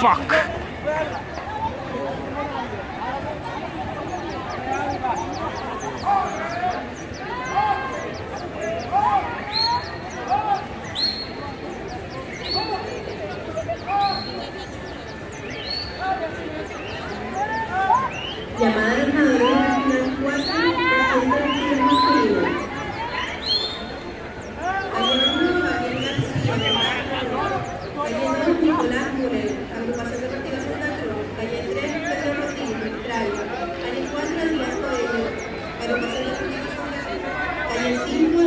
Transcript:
fuck. Jamaah Calle